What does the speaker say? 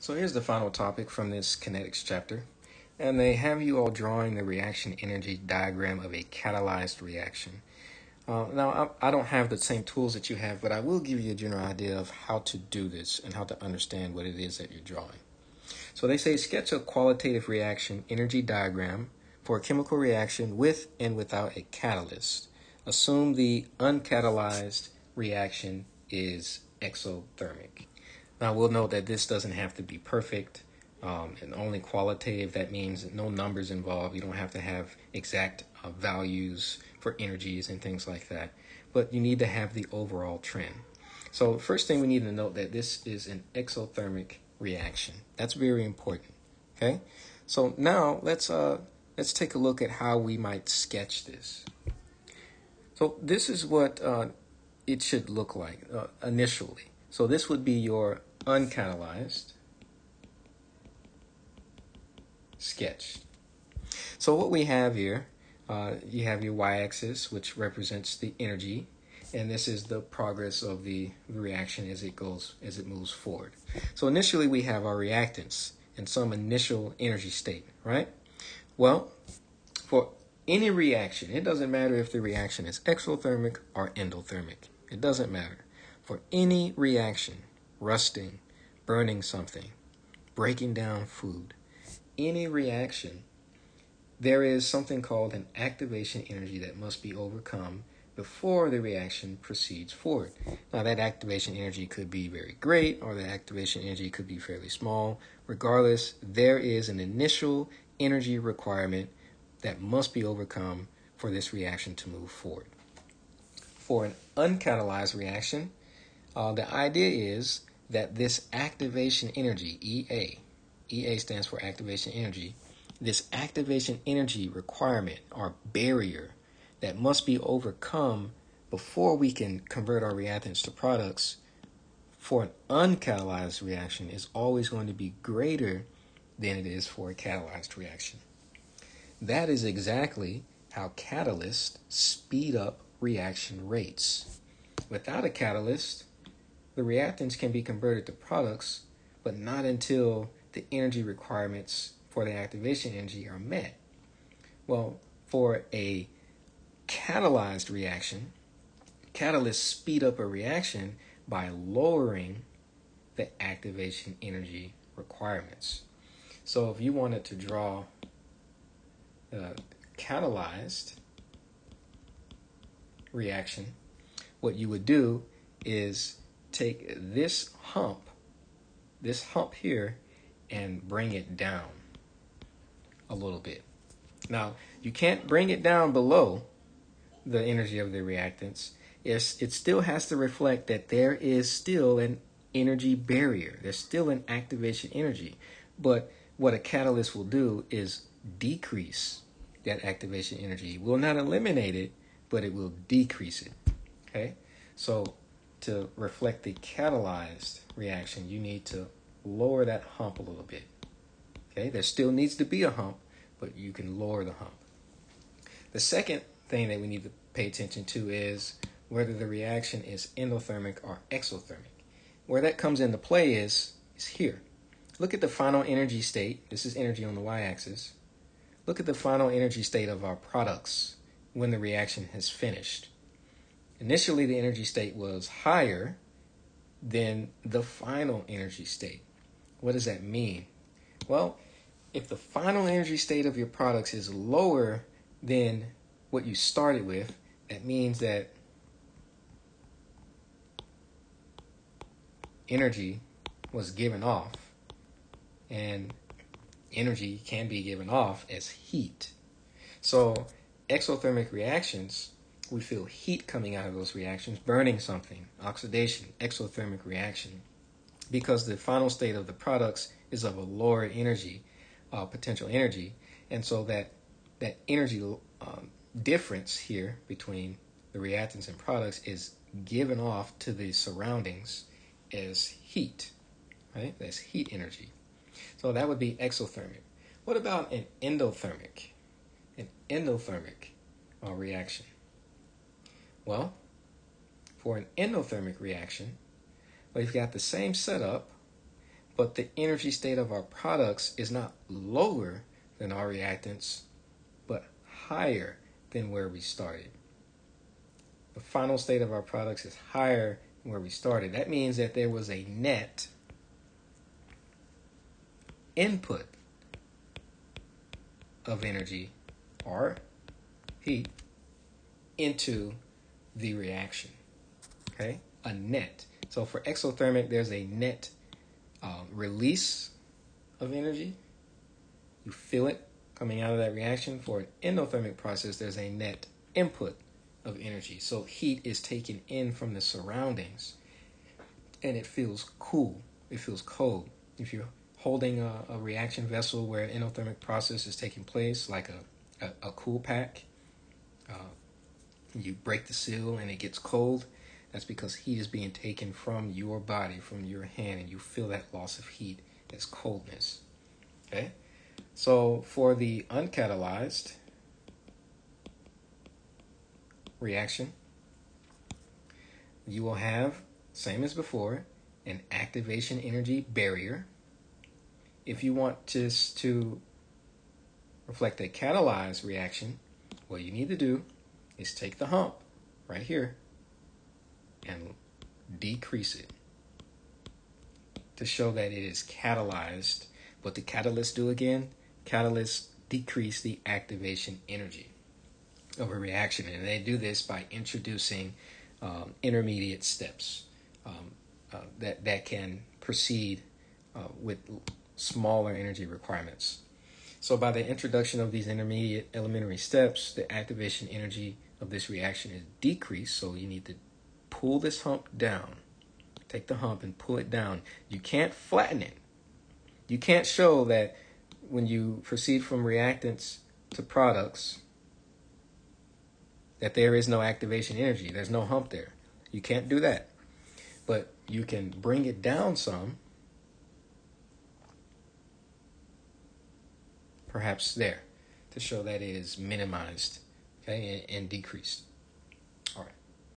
So here's the final topic from this kinetics chapter. And they have you all drawing the reaction energy diagram of a catalyzed reaction. Uh, now, I, I, don't have the same tools that you have, but I will give you a general idea of how to do this and how to understand what it is that you're drawing. So they say sketch a qualitative reaction energy diagram for a chemical reaction with and without a catalyst. Assume the uncatalyzed reaction is exothermic. Now, we'll note that this doesn't have to be perfect um, and only qualitative. That means no numbers involved. You don't have to have exact uh, values for energies and things like that. But you need to have the overall trend. So, first thing we need to note that this is an exothermic reaction. That's very important. Okay. So now let's uh, let's take a look at how we might sketch this. So this is what uh, it should look like uh, initially. So this would be your uncatalyzed sketch. So what we have here, uh, you have your y-axis, which represents the energy, and this is the progress of the reaction as it goes, as it moves forward. So initially we have our reactants and some initial energy state, right? Well, for any reaction, it doesn't matter if the reaction is exothermic or endothermic. It doesn't matter. For any reaction, rusting, burning something, breaking down food, any reaction, there is something called an activation energy that must be overcome before the reaction proceeds forward. Now, that activation energy could be very great, or the activation energy could be fairly small. Regardless, there is an initial energy requirement that must be overcome for this reaction to move forward. For an uncatalyzed reaction, uh, the idea is that this activation energy, EA, EA stands for activation energy, this activation energy requirement or barrier that must be overcome before we can convert our reactants to products for an uncatalyzed reaction is always going to be greater than it is for a catalyzed reaction. That is exactly how catalysts speed up reaction rates. Without a catalyst, the reactants can be converted to products, but not until the energy requirements for the activation energy are met. Well, for a catalyzed reaction, catalysts speed up a reaction by lowering the activation energy requirements. So if you wanted to draw a catalyzed reaction, what you would do is take this hump, this hump here, and bring it down a little bit. Now, you can't bring it down below the energy of the reactants. It's, it still has to reflect that there is still an energy barrier. There's still an activation energy. But what a catalyst will do is decrease that activation energy. Will not eliminate it, but it will decrease it. Okay? So to reflect the catalyzed reaction, you need to lower that hump a little bit. Okay, there still needs to be a hump, but you can lower the hump. The second thing that we need to pay attention to is whether the reaction is endothermic or exothermic. Where that comes into play is, is here. Look at the final energy state. This is energy on the y-axis. Look at the final energy state of our products when the reaction has finished. Initially, the energy state was higher than the final energy state. What does that mean? Well, if the final energy state of your products is lower than what you started with, that means that energy was given off, and energy can be given off as heat. So, exothermic reactions we feel heat coming out of those reactions, burning something, oxidation, exothermic reaction, because the final state of the products is of a lower energy, uh, potential energy, and so that that energy um, difference here between the reactants and products is given off to the surroundings as heat, right? That's heat energy. So that would be exothermic. What about an endothermic? An endothermic uh, reaction. Well, for an endothermic reaction, we've got the same setup, but the energy state of our products is not lower than our reactants, but higher than where we started. The final state of our products is higher than where we started. That means that there was a net input of energy or heat into the reaction. Okay? A net. So for exothermic, there's a net uh, release of energy. You feel it coming out of that reaction. For an endothermic process, there's a net input of energy. So heat is taken in from the surroundings and it feels cool. It feels cold. If you're holding a, a reaction vessel where an endothermic process is taking place, like a, a, a cool pack, uh, you break the seal and it gets cold, that's because heat is being taken from your body, from your hand, and you feel that loss of heat as coldness. Okay? So for the uncatalyzed reaction, you will have, same as before, an activation energy barrier. If you want just to reflect a catalyzed reaction, what you need to do is take the hump right here and decrease it to show that it is catalyzed. What the catalysts do again? Catalysts decrease the activation energy of a reaction, and they do this by introducing um, intermediate steps um, uh, that that can proceed uh, with smaller energy requirements. So, by the introduction of these intermediate elementary steps, the activation energy of this reaction is decreased. So, you need to pull this hump down. Take the hump and pull it down. You can't flatten it. You can't show that when you proceed from reactants to products that there is no activation energy. There's no hump there. You can't do that. But you can bring it down some. Perhaps there to show that it is minimized and, and decreased.